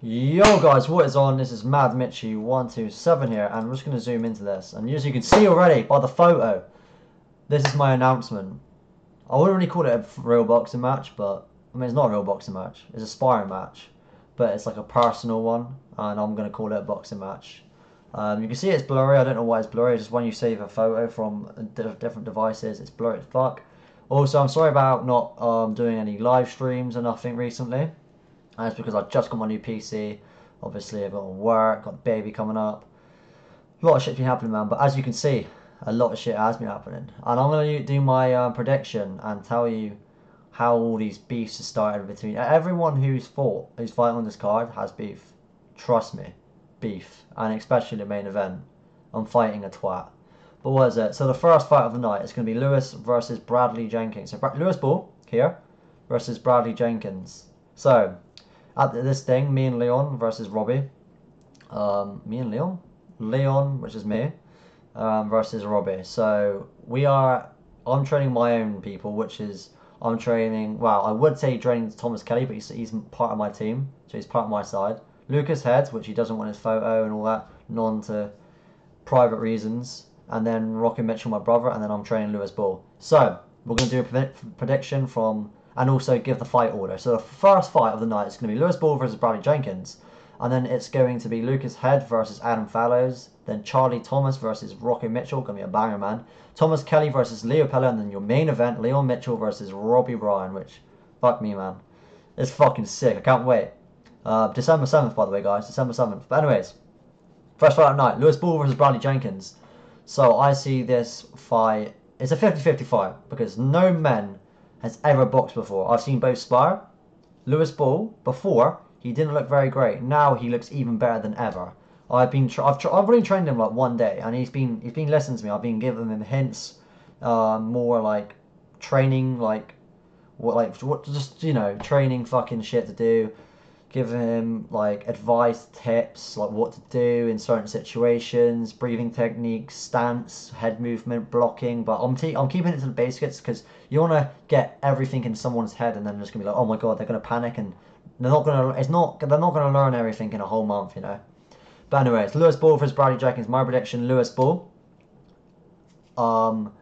Yo guys, what is on? This is Mad Mitchy127 here, and I'm just going to zoom into this. And as you can see already by the photo, this is my announcement. I wouldn't really call it a real boxing match, but I mean, it's not a real boxing match. It's a sparring match, but it's like a personal one, and I'm going to call it a boxing match. Um, you can see it's blurry. I don't know why it's blurry. It's just when you save a photo from different devices, it's blurry as fuck. Also, I'm sorry about not um, doing any live streams or nothing recently. And it's because I've just got my new PC. Obviously, I've got work, got baby coming up. A lot of shit's been happening, man. But as you can see, a lot of shit has been happening. And I'm going to do my uh, prediction and tell you how all these beefs have started between everyone who's fought, who's fighting on this card has beef. Trust me, beef. And especially the main event. I'm fighting a twat. But what is it? So the first fight of the night is going to be Lewis versus Bradley Jenkins. So Lewis Ball here versus Bradley Jenkins. So at this thing, me and Leon versus Robbie. Um, me and Leon? Leon, which is me, um, versus Robbie. So we are. I'm training my own people, which is I'm training. Well, I would say training Thomas Kelly, but he's, he's part of my team, so he's part of my side. Lucas Heads, which he doesn't want his photo and all that, non to private reasons. And then Rocky Mitchell, my brother, and then I'm training Lewis Ball. So we're going to do a prediction from and also give the fight order. So the first fight of the night is going to be Lewis Ball versus Bradley Jenkins, and then it's going to be Lucas Head versus Adam Fallows, then Charlie Thomas versus Rocky Mitchell, going to be a banger man. Thomas Kelly versus Leo Pella, and then your main event, Leon Mitchell versus Robbie Bryan, which, fuck me, man. It's fucking sick. I can't wait. Uh, December 7th, by the way, guys. December 7th. But anyways, first fight of the night, Lewis Ball versus Bradley Jenkins. So I see this fight, it's a 50-50 fight, because no men has ever boxed before. I've seen both spar. Lewis Ball before he didn't look very great. Now he looks even better than ever. I've been tra- I've, tra- I've only trained him like one day, and he's been he's been listening to me. I've been giving him hints, uh, more like training, like what like what just you know training fucking shit to do giving him like advice, tips, like what to do in certain situations, breathing techniques, stance, head movement, blocking. But I'm te- I'm keeping it to the basics because you want to get everything in someone's head, and then they're just gonna be like, oh my god, they're gonna panic, and they're not gonna. It's not. They're not gonna learn everything in a whole month, you know. But anyways, Lewis Ball versus Bradley Jenkins. My prediction: Lewis Ball. Um.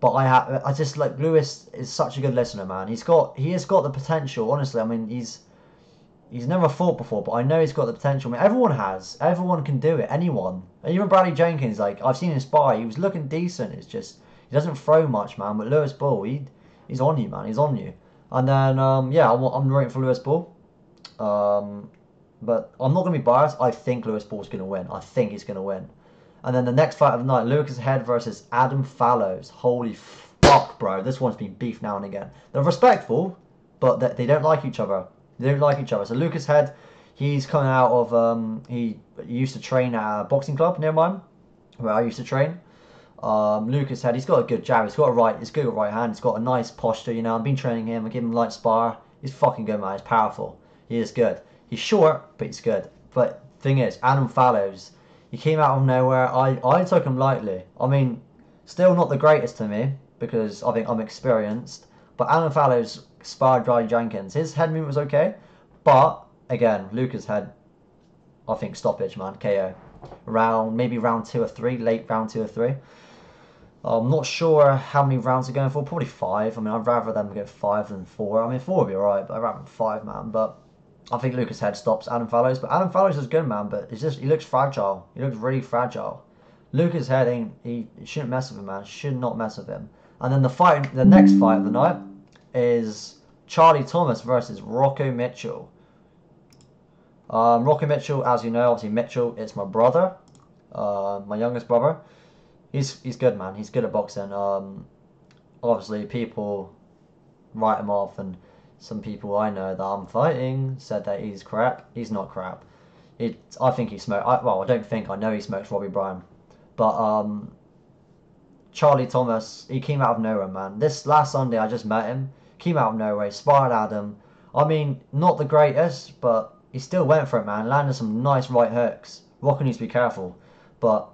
But I have, I just like Lewis is such a good listener, man. He's got, he has got the potential. Honestly, I mean, he's He's never fought before, but I know he's got the potential. I mean, everyone has. Everyone can do it. Anyone. even Bradley Jenkins, like I've seen him spy. He was looking decent. It's just he doesn't throw much, man. But Lewis Ball, he he's on you, man. He's on you. And then um, yeah, I'm, I'm rooting for Lewis Ball. Um, but I'm not gonna be biased. I think Lewis Ball's gonna win. I think he's gonna win. And then the next fight of the night, Lucas Head versus Adam Fallows. Holy fuck, bro. This one's been beef now and again. They're respectful, but they don't like each other. They don't like each other. So Lucas Head, he's coming out of um, he used to train at a boxing club near mine, where I used to train. Um, Lucas Head, he's got a good jab. He's got a right. He's good right hand. He's got a nice posture. You know, I've been training him. I give him light spar. He's fucking good, man. He's powerful. He is good. He's short, but he's good. But thing is, Adam Fallows, he came out of nowhere. I I took him lightly. I mean, still not the greatest to me because I think I'm experienced. But Adam Fallows sparred Bradley Jenkins. His head movement was okay, but again, Lucas Head, I think, stoppage, man, KO. Round, maybe round two or three, late round two or three. I'm not sure how many rounds are going for. Probably five. I mean, I'd rather them get five than four. I mean, four would be alright, but I'd rather five, man. But I think Lucas Head stops Adam Fallows. But Adam Fallows is good, man. But it's just he looks fragile. He looks really fragile. Lucas Head ain't. He shouldn't mess with him, man. Should not mess with him. And then the fight, the next fight of the night is Charlie Thomas versus Rocco Mitchell. Um, Rocco Mitchell, as you know, obviously Mitchell, it's my brother, uh, my youngest brother. He's he's good, man. He's good at boxing. Um, obviously, people write him off, and some people I know that I'm fighting said that he's crap. He's not crap. It, I think he smoked. I, well, I don't think. I know he smokes Robbie Bryan, but um, Charlie Thomas, he came out of nowhere, man. This last Sunday, I just met him. Came out of nowhere, sparred Adam. I mean, not the greatest, but he still went for it, man. Landed some nice right hooks. Rocco needs to be careful, but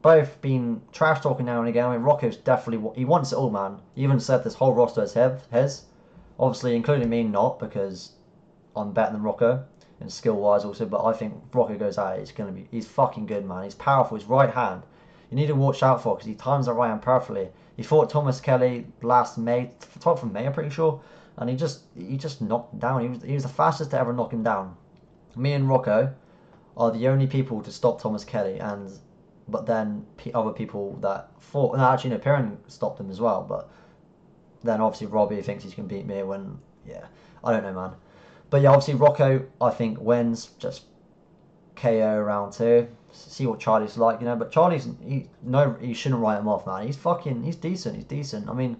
both been trash talking now and again. I mean, Rocco's definitely he wants it all, man. He even said this whole roster is his. Obviously, including me, not because I'm better than Rocco. and skill wise also. But I think Rocco goes out. He's gonna be. He's fucking good, man. He's powerful. His right hand. You need to watch out for because he times that right perfectly. He fought Thomas Kelly last May, 12th of May, I'm pretty sure, and he just he just knocked down. He was he was the fastest to ever knock him down. Me and Rocco are the only people to stop Thomas Kelly, and but then other people that fought. No, actually, no, Perrin stopped him as well, but then obviously Robbie thinks he's gonna beat me when yeah, I don't know, man. But yeah, obviously Rocco, I think wins just KO round two. See what Charlie's like, you know. But Charlie's he no, he shouldn't write him off, man. He's fucking, he's decent. He's decent. I mean,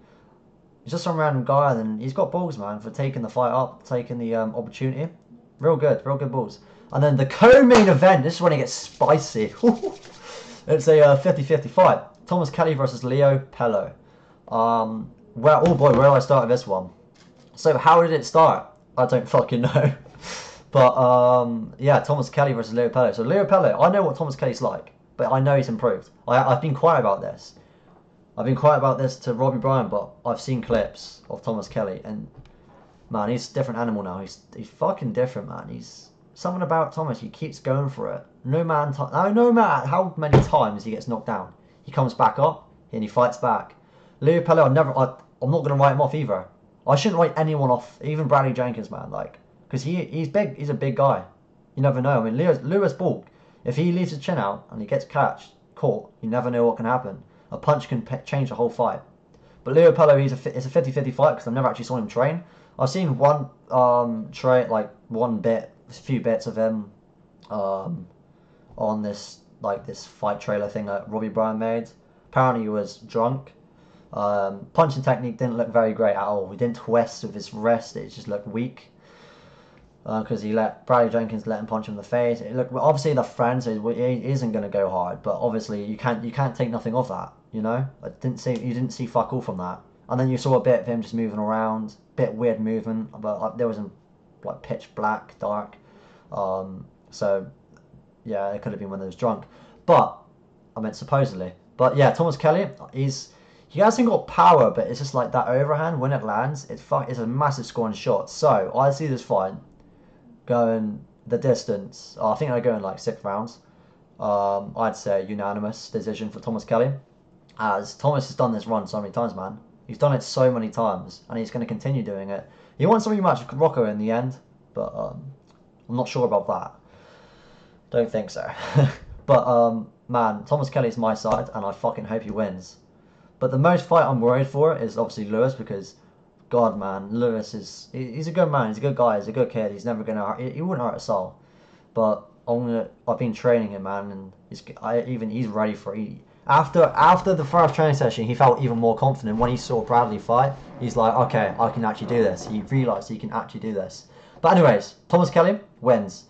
he's just some random guy, and he's got balls, man, for taking the fight up, taking the um, opportunity. Real good, real good balls. And then the co-main event. This is when it gets spicy. it's a uh, 50-50 fight. Thomas Kelly versus Leo Pello. Um, well, oh boy, where do I start with this one? So how did it start? I don't fucking know. But um, yeah, Thomas Kelly versus Leo Pello. So Leo Pello, I know what Thomas Kelly's like, but I know he's improved. I, I've been quiet about this. I've been quiet about this to Robbie Bryan, but I've seen clips of Thomas Kelly, and man, he's a different animal now. He's he's fucking different, man. He's something about Thomas. He keeps going for it. No man, no, no matter how many times he gets knocked down, he comes back up and he fights back. Leo Pello, I never, I, I'm not gonna write him off either. I shouldn't write anyone off, even Bradley Jenkins, man. Like, because he he's big, he's a big guy. You never know. I mean, Lewis, Lewis Bulk, if he leaves his chin out and he gets catched, caught, you never know what can happen. A punch can pe- change the whole fight. But Leo Pello, he's a it's a 50-50 fight because I've never actually saw him train. I've seen one um train like one bit, a few bits of him, um, on this like this fight trailer thing that Robbie Bryan made. Apparently he was drunk. Um, punching technique didn't look very great at all. He didn't twist with his wrist; it just looked weak. Because uh, he let Bradley Jenkins let him punch him in the face. It looked obviously the friend, so he isn't going to go hard. But obviously you can't you can't take nothing off that. You know, I didn't see you didn't see fuck all from that. And then you saw a bit of him just moving around, bit weird movement, but like, there was a like pitch black, dark. Um, so yeah, it could have been when he was drunk. But I mean supposedly. But yeah, Thomas Kelly, he's he hasn't got power, but it's just like that overhand when it lands, it fuck it's a massive scoring shot. So I see this fight going the distance. Oh, I think I go in like six rounds. Um, I'd say unanimous decision for Thomas Kelly, as Thomas has done this run so many times, man. He's done it so many times, and he's going to continue doing it. He wants a rematch with Rocco in the end, but um, I'm not sure about that. Don't think so. but um, man, Thomas Kelly's my side, and I fucking hope he wins. But the most fight I'm worried for is obviously Lewis because, God, man, Lewis is he's a good man. He's a good guy. He's a good kid. He's never gonna he wouldn't hurt a soul. But gonna, I've been training him, man, and he's I, even he's ready for after after the first training session, he felt even more confident when he saw Bradley fight. He's like, okay, I can actually do this. He realised he can actually do this. But anyways, Thomas Kelly wins.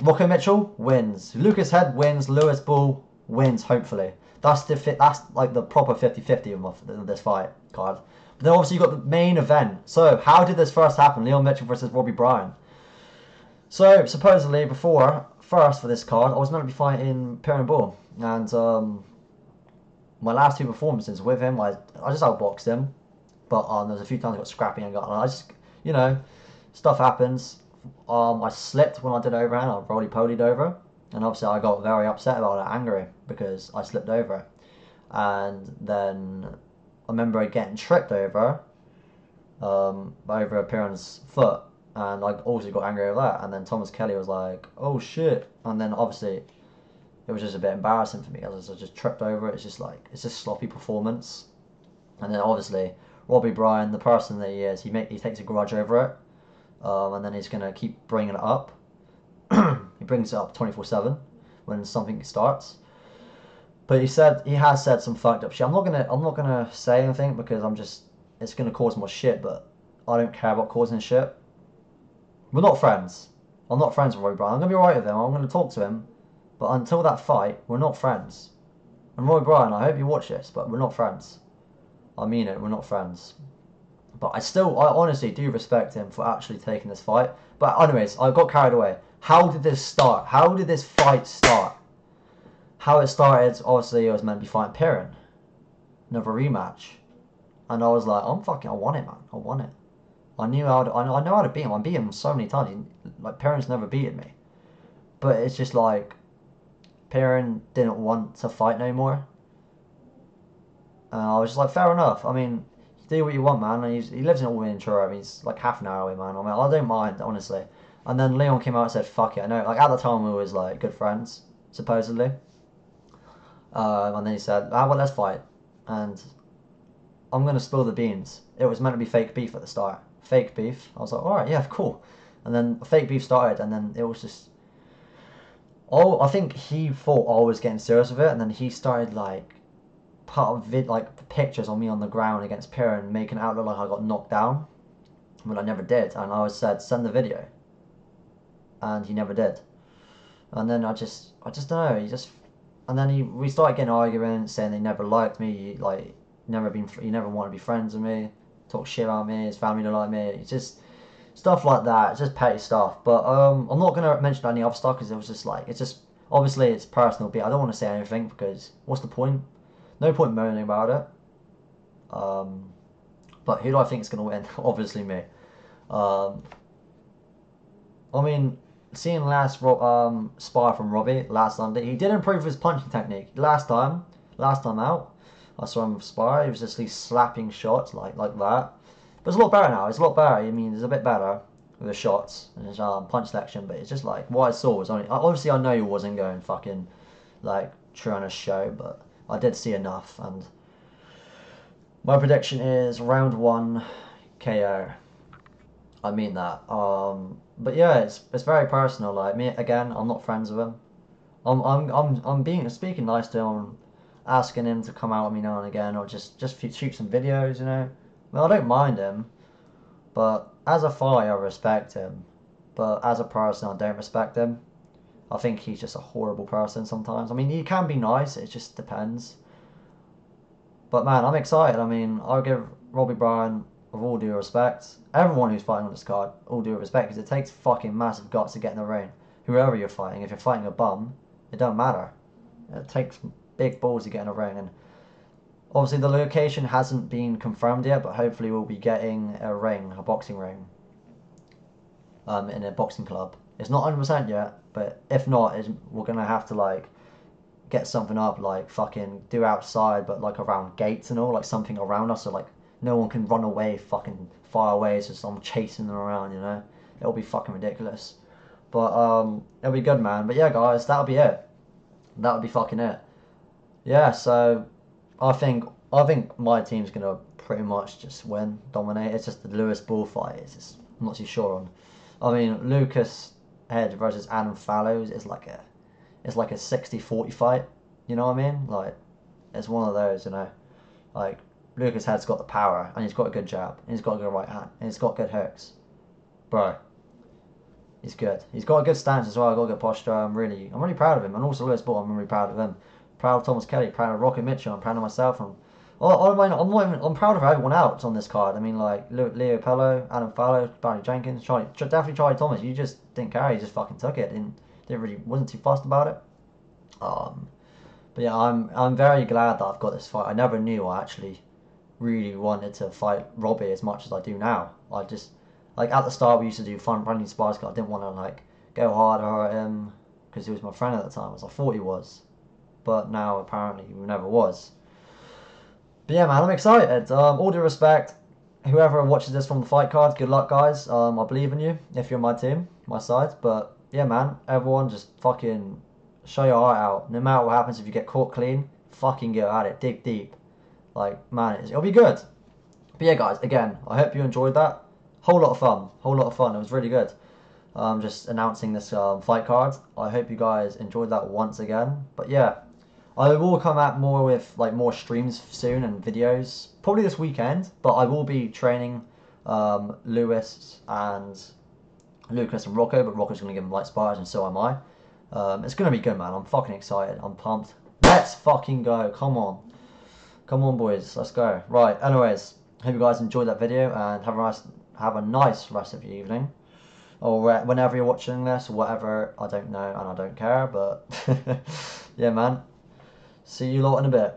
Rocco Mitchell wins. Lucas Head wins. Lewis Bull wins. Hopefully, that's the fit. That's like the proper 50-50 of, of this fight card. But then obviously you got the main event. So how did this first happen? Leon Mitchell versus Robbie Bryan. So supposedly before first for this card, I was meant to be fighting Perrin Bull, and um, my last two performances with him, I, I just outboxed him. But um, there's a few times I got scrappy and got, and I just, you know, stuff happens. Um, I slipped when I did overhand. I roly polied over, and obviously I got very upset about it, angry because I slipped over. And then I remember getting tripped over, um, over Perrin's foot, and I also got angry over that. And then Thomas Kelly was like, "Oh shit!" And then obviously it was just a bit embarrassing for me. I was, I just tripped over it. It's just like it's just sloppy performance. And then obviously Robbie Bryan, the person that he is, he make, he takes a grudge over it, um, and then he's gonna keep bringing it up. he brings it up twenty four seven when something starts. But he said he has said some fucked up shit. I'm not gonna I'm not gonna say anything because I'm just it's gonna cause more shit. But I don't care about causing shit. We're not friends. I'm not friends with Robbie Bryan. I'm gonna be alright with him. I'm gonna talk to him but until that fight, we're not friends. And Roy Bryan, I hope you watch this, but we're not friends. I mean it, we're not friends. But I still, I honestly do respect him for actually taking this fight. But anyways, I got carried away. How did this start? How did this fight start? How it started, obviously, it was meant to be fighting Perrin. Another rematch. And I was like, I'm fucking, I want it, man. I want it. I knew how to, I know how to beat him. I beat him so many times. like Perrin's never beaten me, but it's just like Perrin didn't want to fight no more. And I was just like, fair enough. I mean, do what you want, man. And he lives in Albany Truro. He's like half an hour away, man. I mean, I don't mind, honestly. And then Leon came out and said, fuck it. I know, like, at the time we was, like, good friends, supposedly. Uh, and then he said, ah, well, let's fight. And I'm going to spill the beans. It was meant to be fake beef at the start. Fake beef. I was like, alright, yeah, cool. And then fake beef started, and then it was just. Oh, I think he thought I was getting serious with it, and then he started, like, part of vid like pictures on me on the ground against Perrin, making out look like I got knocked down, but I never did. And I was said send the video, and he never did. And then I just I just don't know. He just and then he we started getting arguments, saying they never liked me, like never been he never wanted to be friends with me, talk shit about me, his family don't like me. It's just stuff like that. It's just petty stuff. But um, I'm not gonna mention any other stuff because it was just like it's just obviously it's personal. But I don't want to say anything because what's the point? No point moaning about it. Um, but who do I think is going to win? Obviously me. Um, I mean, seeing last um, spar from Robbie last Sunday, he did improve his punching technique. Last time, last time out, I saw him spar. He was just these slapping shots like like that. But it's a lot better now. It's a lot better. I mean, it's a bit better with the shots and his um, punch selection. But it's just like what I saw was only. Obviously, I know he wasn't going fucking like trying to show, but I did see enough, and my prediction is round one KO. I mean that. Um, but yeah, it's it's very personal. Like me again, I'm not friends with him. I'm I'm I'm I'm being speaking nice to him, asking him to come out with me now and again, or just just shoot some videos. You know, well I don't mind him, but as a fighter, I respect him. But as a person, I don't respect him. I think he's just a horrible person sometimes. I mean, he can be nice, it just depends. But man, I'm excited. I mean, I'll give Robbie Bryan, with all due respect, everyone who's fighting on this card, all due respect, because it takes fucking massive guts to get in the ring. Whoever you're fighting, if you're fighting a bum, it don't matter. It takes big balls to get in a ring. And obviously, the location hasn't been confirmed yet, but hopefully, we'll be getting a ring, a boxing ring, um, in a boxing club. It's not 100% yet, but if not, we're gonna have to like get something up, like fucking do outside, but like around gates and all, like something around us, so like no one can run away fucking far away, so I'm chasing them around, you know. It'll be fucking ridiculous. But um, it'll be good, man. But yeah, guys, that'll be it. That'll be fucking it. Yeah, so I think I think my team's gonna pretty much just win, dominate. It's just the Lewis bullfight. It's just I'm not too sure on. I mean, Lucas Head versus Adam Fallows is like a it's like a 60-40 fight. You know what I mean? Like it's one of those, you know. Like Lucas Hedge's got the power and he's got a good jab and he's got a good right hand and he's got good hooks. Bro. He's good. He's got a good stance as well, got a good posture. I'm really I'm really proud of him. And also Lewis Ball, I'm really proud of him. Proud of Thomas Kelly, proud of Rocco Mitchell, I'm proud of myself. I'm I'm, I'm, not even, I'm proud of everyone else on this card. I mean, like Leo Pello, Adam Fallows, Barry Jenkins, Charlie, definitely Charlie Thomas. You just didn't care. You just fucking took it. Didn't didn't really wasn't too fussed about it. Um, but yeah, I'm I'm very glad that I've got this fight. I never knew I actually really wanted to fight Robbie as much as I do now. I just like at the start we used to do fun friendly spars. I didn't want to like go harder at him because he was my friend at the time, as I thought he was. But now apparently he never was. But yeah, man, I'm excited. Um, all due respect, whoever watches this from the fight card, good luck, guys. Um, I believe in you if you're my team, my side. But yeah, man, everyone just fucking show your heart out. No matter what happens, if you get caught clean, fucking go at it. Dig deep. Like, man, it'll be good. But yeah, guys, again, I hope you enjoyed that. Whole lot of fun. Whole lot of fun. It was really good. Um, just announcing this um, fight card. I hope you guys enjoyed that once again. But yeah, I will come out more with like more streams soon and videos, probably this weekend. But I will be training um, Lewis and Lucas and Rocco. But Rocco's to give him light spars, and so am I. Um, it's to be good, man. I'm fucking excited. I'm pumped. Let's fucking go. Come on. Come on, boys. Let's go. Right. Anyways, hope you guys enjoyed that video and have a nice have a nice rest of your evening or whenever you're watching this, whatever. I don't know and I don't care, but yeah, man. See you lot in a bit.